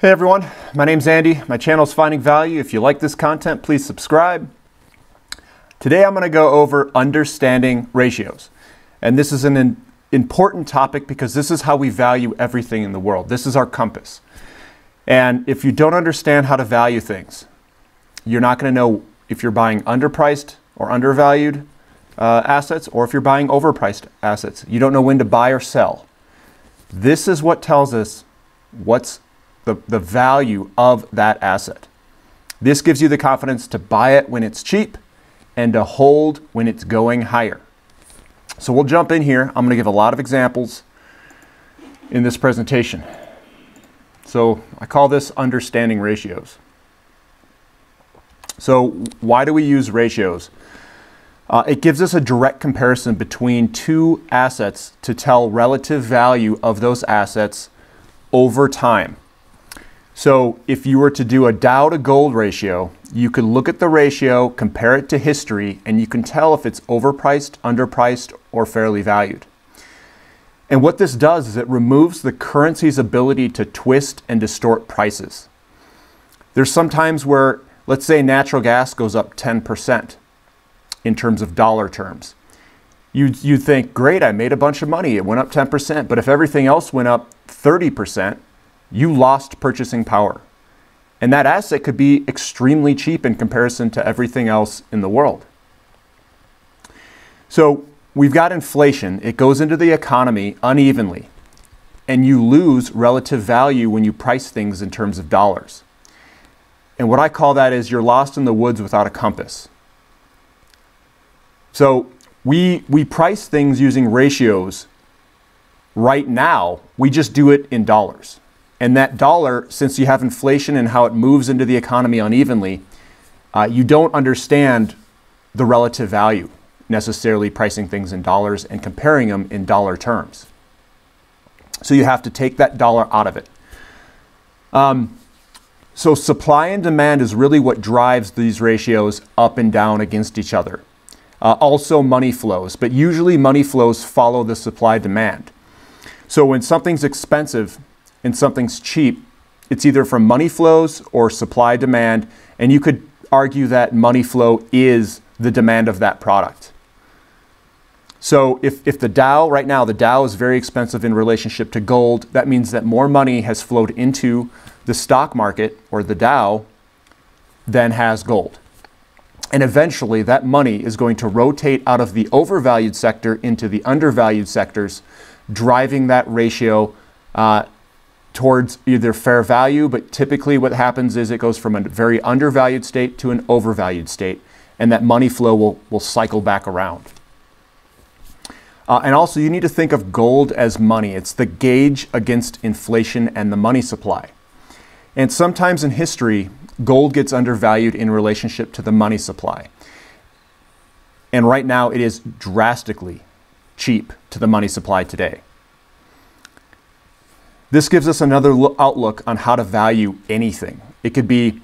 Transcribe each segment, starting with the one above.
Hey everyone, my name's Andy. My channel is Finding Value. If you like this content, please subscribe. Today I'm going to go over understanding ratios. And this is an important topic because this is how we value everything in the world. This is our compass. And if you don't understand how to value things, you're not going to know if you're buying underpriced or undervalued uh, assets or if you're buying overpriced assets. You don't know when to buy or sell. This is what tells us what's the, the value of that asset. This gives you the confidence to buy it when it's cheap and to hold when it's going higher. So we'll jump in here. I'm going to give a lot of examples in this presentation. So I call this understanding ratios. So why do we use ratios? Uh, it gives us a direct comparison between two assets to tell relative value of those assets over time. So if you were to do a Dow to gold ratio, you could look at the ratio, compare it to history, and you can tell if it's overpriced, underpriced, or fairly valued. And what this does is it removes the currency's ability to twist and distort prices. There's some times where, let's say natural gas goes up 10% in terms of dollar terms. You'd, you'd think, great, I made a bunch of money. It went up 10%. But if everything else went up 30%, you lost purchasing power. And that asset could be extremely cheap in comparison to everything else in the world. So we've got inflation. It goes into the economy unevenly. And you lose relative value when you price things in terms of dollars. And what I call that is you're lost in the woods without a compass. So we, we price things using ratios right now. We just do it in dollars. And that dollar, since you have inflation and how it moves into the economy unevenly, uh, you don't understand the relative value necessarily pricing things in dollars and comparing them in dollar terms. So you have to take that dollar out of it. Um, so supply and demand is really what drives these ratios up and down against each other. Uh, also money flows, but usually money flows follow the supply demand. So when something's expensive and something's cheap, it's either from money flows or supply demand, and you could argue that money flow is the demand of that product. So if, if the Dow, right now, the Dow is very expensive in relationship to gold, that means that more money has flowed into the stock market or the Dow than has gold. And eventually, that money is going to rotate out of the overvalued sector into the undervalued sectors, driving that ratio uh, towards either fair value, but typically what happens is it goes from a very undervalued state to an overvalued state, and that money flow will, will cycle back around. Uh, and also, you need to think of gold as money. It's the gauge against inflation and the money supply. And sometimes in history, gold gets undervalued in relationship to the money supply. And right now, it is drastically cheap to the money supply today. This gives us another outlook on how to value anything. It could be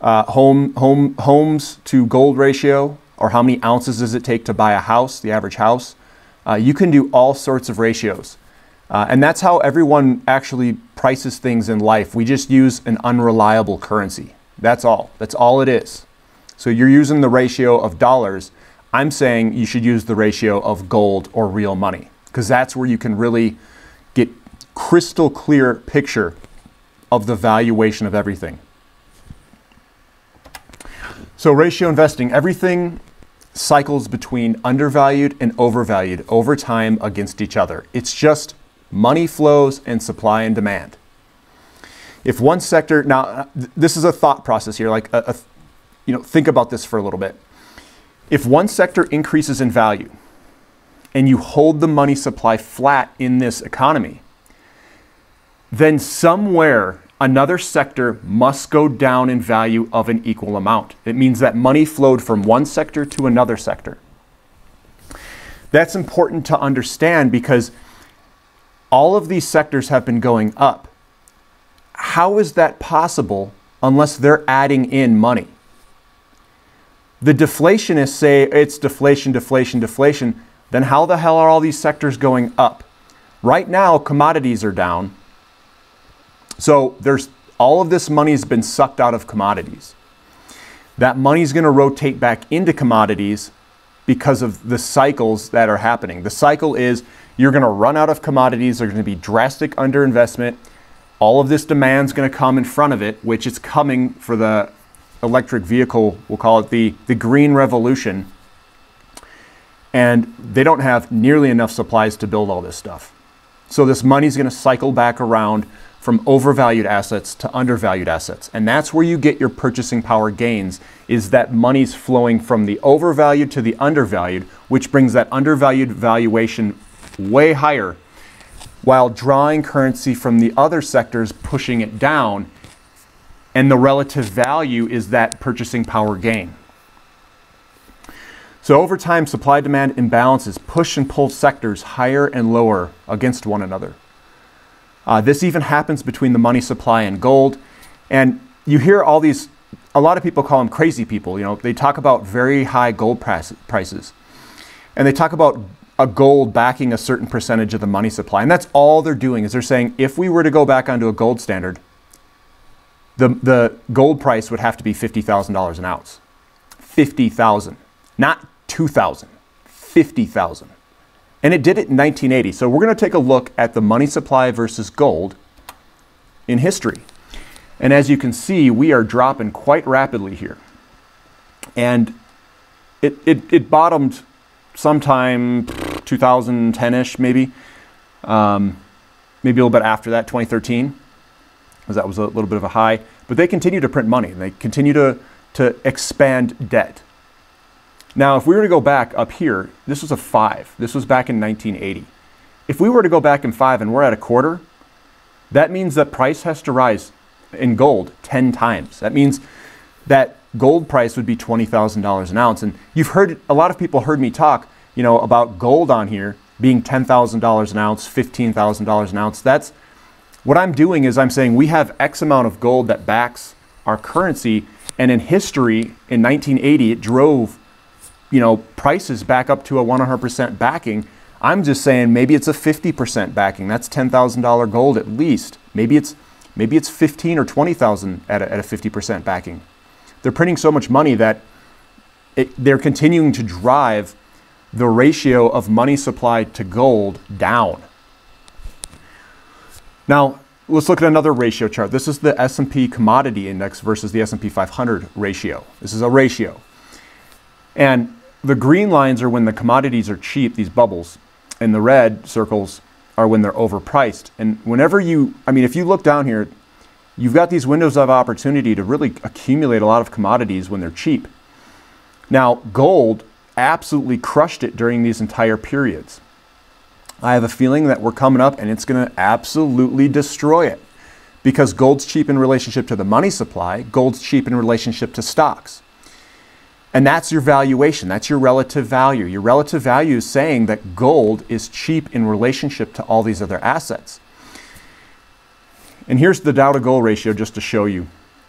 uh, home, home, homes to gold ratio, or how many ounces does it take to buy a house, the average house. Uh, you can do all sorts of ratios. Uh, and that's how everyone actually prices things in life. We just use an unreliable currency. That's all. That's all it is. So you're using the ratio of dollars. I'm saying you should use the ratio of gold or real money because that's where you can really crystal clear picture of the valuation of everything. So ratio investing, everything cycles between undervalued and overvalued over time against each other. It's just money flows and supply and demand. If one sector, now uh, this is a thought process here, like a, a, you know, think about this for a little bit. If one sector increases in value and you hold the money supply flat in this economy, then somewhere another sector must go down in value of an equal amount. It means that money flowed from one sector to another sector. That's important to understand because all of these sectors have been going up how is that possible unless they're adding in money? The deflationists say it's deflation, deflation, deflation. Then how the hell are all these sectors going up? Right now, commodities are down. So there's All of this money has been sucked out of commodities. That money is going to rotate back into commodities because of the cycles that are happening. The cycle is you're going to run out of commodities, there's going to be drastic underinvestment. All of this demand is going to come in front of it, which is coming for the electric vehicle, we'll call it the, the green revolution. And they don't have nearly enough supplies to build all this stuff. So this money is going to cycle back around from overvalued assets to undervalued assets. And that's where you get your purchasing power gains is that money's flowing from the overvalued to the undervalued, which brings that undervalued valuation way higher while drawing currency from the other sectors pushing it down. And the relative value is that purchasing power gain. So over time, supply demand imbalances push and pull sectors higher and lower against one another. Uh, this even happens between the money supply and gold. And you hear all these, a lot of people call them crazy people. You know, they talk about very high gold prices. And they talk about a gold backing a certain percentage of the money supply. And that's all they're doing is they're saying if we were to go back onto a gold standard, the, the gold price would have to be $50,000 an ounce. 50,000, not 2,000, 50,000. And it did it in 1980. So we're going to take a look at the money supply versus gold in history. And as you can see, we are dropping quite rapidly here. And it, it, it bottomed sometime 2010-ish, maybe. Um, maybe a little bit after that, 2013, because that was a little bit of a high. But they continue to print money. And they continue to, to expand debt. Now, if we were to go back up here, this was a five. This was back in 1980. If we were to go back in five and we're at a quarter, that means that price has to rise in gold 10 times. That means that gold price would be $20,000 an ounce. And you've heard, a lot of people heard me talk, you know, about gold on here being $10,000 an ounce, $15,000 an ounce. That's what I'm doing is I'm saying we have X amount of gold that backs our currency. And in history, in 1980, it drove you know, prices back up to a 100% backing. I'm just saying maybe it's a 50% backing. That's $10,000 gold at least. Maybe it's maybe it's 15 or 20,000 at a, at a 50% backing. They're printing so much money that it, they're continuing to drive the ratio of money supply to gold down. Now, let's look at another ratio chart. This is the S&P commodity index versus the S&P 500 ratio. This is a ratio. And the green lines are when the commodities are cheap, these bubbles, and the red circles are when they're overpriced. And whenever you, I mean, if you look down here, you've got these windows of opportunity to really accumulate a lot of commodities when they're cheap. Now, gold absolutely crushed it during these entire periods. I have a feeling that we're coming up and it's going to absolutely destroy it because gold's cheap in relationship to the money supply, gold's cheap in relationship to stocks. And that's your valuation. That's your relative value. Your relative value is saying that gold is cheap in relationship to all these other assets. And here's the Dow to gold ratio just to show you.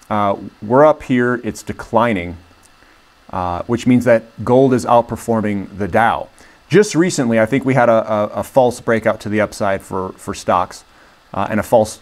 Uh, we're up here, it's declining, uh, which means that gold is outperforming the Dow. Just recently, I think we had a, a, a false breakout to the upside for, for stocks uh, and a false,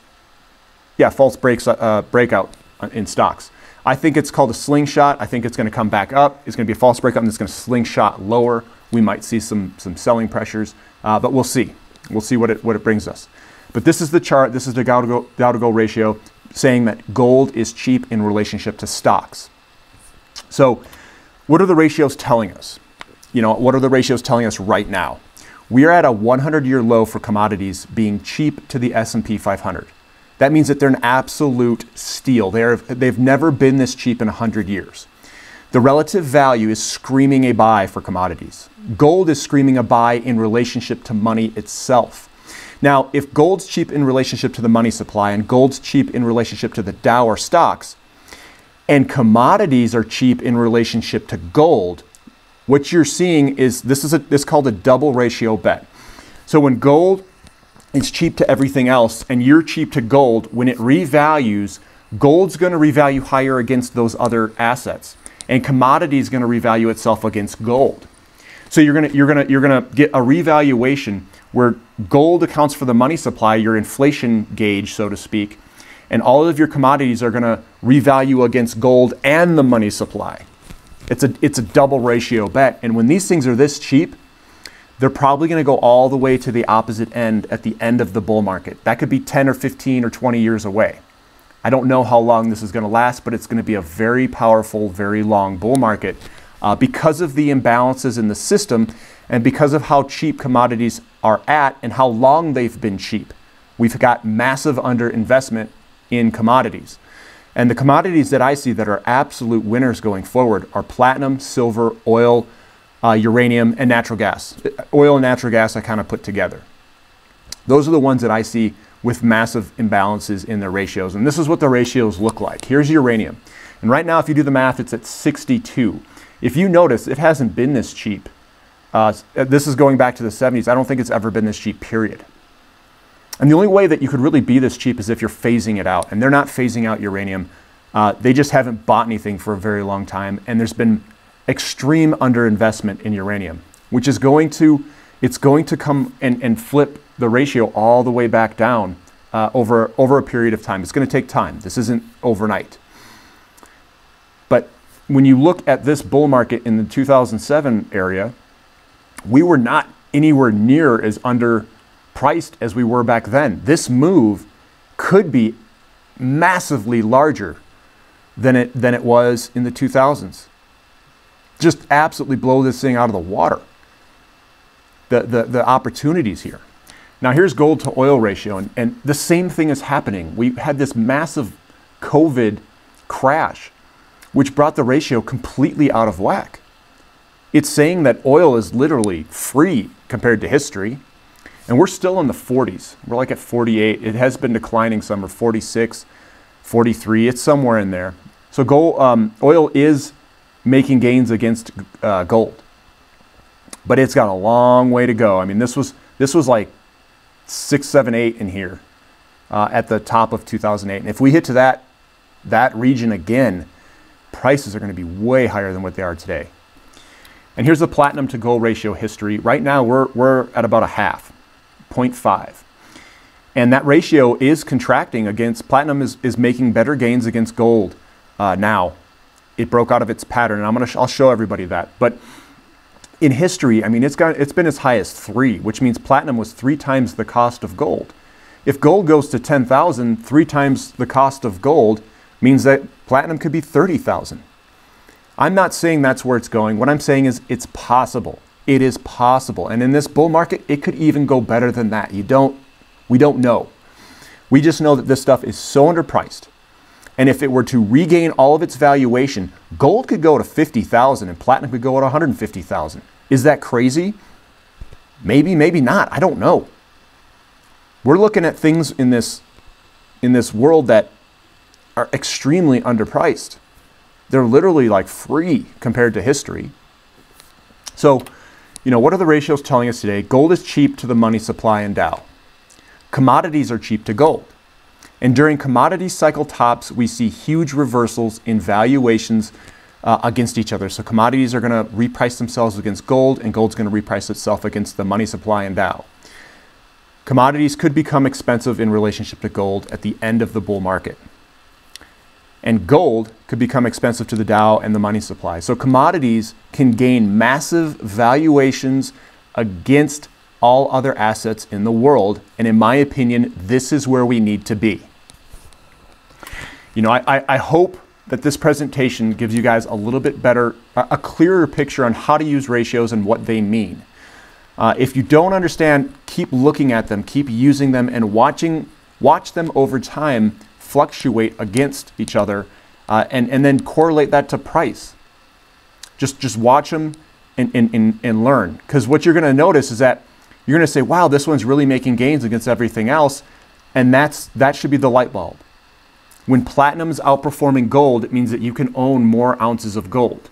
yeah, false breaks, uh, breakout in stocks. I think it's called a slingshot. I think it's going to come back up. It's going to be a false breakup and it's going to slingshot lower. We might see some, some selling pressures, uh, but we'll see. We'll see what it, what it brings us. But this is the chart. This is the to, gold, Dow to gold ratio saying that gold is cheap in relationship to stocks. So what are the ratios telling us? You know, what are the ratios telling us right now? We are at a 100-year low for commodities being cheap to the S&P 500. That means that they're an absolute steal. They're, they've never been this cheap in 100 years. The relative value is screaming a buy for commodities. Gold is screaming a buy in relationship to money itself. Now, if gold's cheap in relationship to the money supply and gold's cheap in relationship to the Dow or stocks, and commodities are cheap in relationship to gold, what you're seeing is this is a, this is called a double ratio bet. So when gold it's cheap to everything else and you're cheap to gold, when it revalues, gold's going to revalue higher against those other assets and commodity is going to revalue itself against gold. So you're going to you're going to you're going to get a revaluation where gold accounts for the money supply, your inflation gauge so to speak, and all of your commodities are going to revalue against gold and the money supply. It's a, it's a double ratio bet. And when these things are this cheap, they're probably going to go all the way to the opposite end at the end of the bull market. That could be 10 or 15 or 20 years away. I don't know how long this is going to last, but it's going to be a very powerful, very long bull market uh, because of the imbalances in the system and because of how cheap commodities are at and how long they've been cheap. We've got massive underinvestment in commodities. And the commodities that I see that are absolute winners going forward are platinum, silver, oil, uh, uranium, and natural gas. Oil and natural gas I kind of put together. Those are the ones that I see with massive imbalances in their ratios. And this is what the ratios look like. Here's uranium. And right now, if you do the math, it's at 62. If you notice, it hasn't been this cheap. Uh, this is going back to the 70s. I don't think it's ever been this cheap, period. And the only way that you could really be this cheap is if you're phasing it out. And they're not phasing out uranium. Uh, they just haven't bought anything for a very long time. And there's been extreme underinvestment in uranium, which is going to, it's going to come and, and flip the ratio all the way back down uh, over, over a period of time. It's going to take time. This isn't overnight. But when you look at this bull market in the 2007 area, we were not anywhere near as underpriced as we were back then. This move could be massively larger than it, than it was in the 2000s. Just absolutely blow this thing out of the water. The, the, the opportunities here. Now here's gold to oil ratio, and, and the same thing is happening. We had this massive COVID crash, which brought the ratio completely out of whack. It's saying that oil is literally free compared to history, and we're still in the 40s. We're like at 48. It has been declining some, or 46, 43. It's somewhere in there. So gold, um, oil is making gains against uh, gold, but it's got a long way to go. I mean, this was this was like six, seven, eight in here uh, at the top of 2008. And if we hit to that, that region again, prices are going to be way higher than what they are today. And here's the platinum to gold ratio history. Right now, we're, we're at about a half, 0.5. And that ratio is contracting against, platinum is, is making better gains against gold uh, now. It broke out of its pattern, and I'm gonna sh I'll show everybody that. But in history, I mean, it's, got, it's been as high as three, which means platinum was three times the cost of gold. If gold goes to 10,000, three times the cost of gold means that platinum could be 30,000. I'm not saying that's where it's going. What I'm saying is it's possible. It is possible. And in this bull market, it could even go better than that. You don't, we don't know. We just know that this stuff is so underpriced and if it were to regain all of its valuation, gold could go to 50,000 and platinum could go at 150,000. Is that crazy? Maybe, maybe not. I don't know. We're looking at things in this in this world that are extremely underpriced. They're literally like free compared to history. So, you know, what are the ratios telling us today? Gold is cheap to the money supply and Dow. Commodities are cheap to gold. And during commodity cycle tops, we see huge reversals in valuations uh, against each other. So commodities are going to reprice themselves against gold, and gold's going to reprice itself against the money supply and Dow. Commodities could become expensive in relationship to gold at the end of the bull market. And gold could become expensive to the Dow and the money supply. So commodities can gain massive valuations against all other assets in the world. And in my opinion, this is where we need to be. You know, I, I, hope that this presentation gives you guys a little bit better, a clearer picture on how to use ratios and what they mean. Uh, if you don't understand, keep looking at them, keep using them, and watching, watch them over time fluctuate against each other, uh, and, and then correlate that to price. Just, just watch them and, and, and, and learn. Because what you're going to notice is that you're going to say, wow, this one's really making gains against everything else. And that's, that should be the light bulb. When platinum is outperforming gold, it means that you can own more ounces of gold.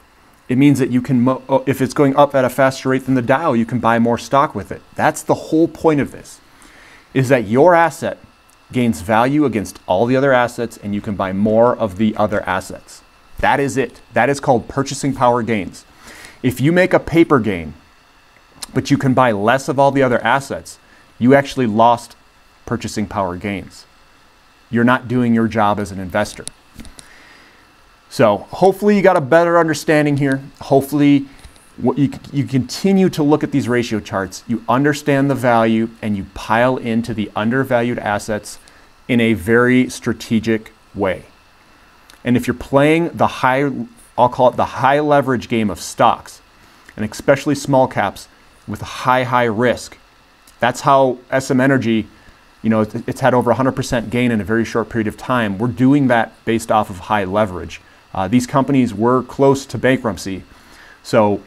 It means that you can, uh, if it's going up at a faster rate than the Dow, you can buy more stock with it. That's the whole point of this, is that your asset gains value against all the other assets and you can buy more of the other assets. That is it. That is called purchasing power gains. If you make a paper gain, but you can buy less of all the other assets, you actually lost purchasing power gains. You're not doing your job as an investor. So hopefully you got a better understanding here. Hopefully you, you continue to look at these ratio charts, you understand the value, and you pile into the undervalued assets in a very strategic way. And if you're playing the high, I'll call it the high leverage game of stocks, and especially small caps with a high, high risk, that's how SM Energy, you know, it's had over 100% gain in a very short period of time. We're doing that based off of high leverage. Uh, these companies were close to bankruptcy. So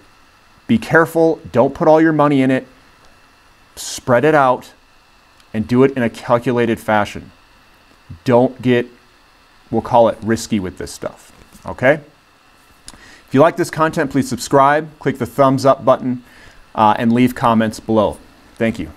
be careful. Don't put all your money in it. Spread it out and do it in a calculated fashion. Don't get, we'll call it risky with this stuff. Okay? If you like this content, please subscribe, click the thumbs up button, uh, and leave comments below. Thank you.